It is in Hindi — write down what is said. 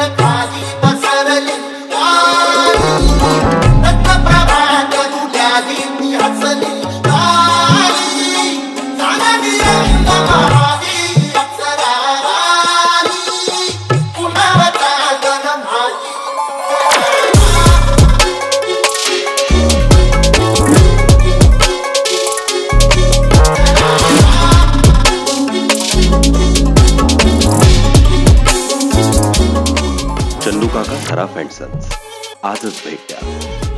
the चंदू काका खरा फैंड सन्स भेट दिया